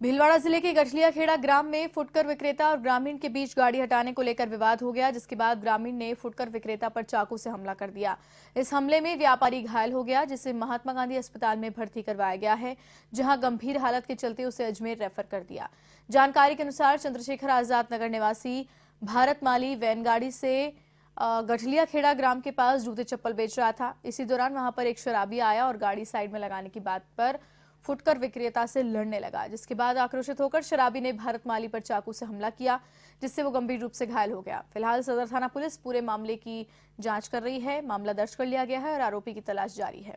भीलवाड़ा ज़िले के गठलिया खेड़ा ग्राम में फुटकर विक्रेता और ग्रामीण के बीच गाड़ी हटाने को लेकर विवाद हो गया, जिसके बाद ग्रामीण ने फुटकर विक्रेता पर चाकू से हमला कर दिया। इस हमले में व्यापारी घायल हो गया, जिसे महात्मा गांधी अस्पताल में भर्ती करवाया गया है, जहाँ गंभीर हालत के चलते उसे अजमेर रेफर कर दिया। जानकारी के अनुसार चंद्रशेखर आज़ाद नगर निवासी भारत माली वैन गाड़ी से गठलिया खेड़ा ग्राम के पास जूते चप्पल बेच रहा था। इसी दौरान वहाँ पर एक शराबी आया और गाड़ी साइड में लगाने की बात पर फुटकर विक्रेता से लड़ने लगा, जिसके बाद आक्रोशित होकर शराबी ने भारत माली पर चाकू से हमला किया, जिससे वो गंभीर रूप से घायल हो गया। फ़िलहाल सदर थाना पुलिस पूरे मामले की जाँच कर रही है, मामला दर्ज कर लिया गया है और आरोपी की तलाश जारी है।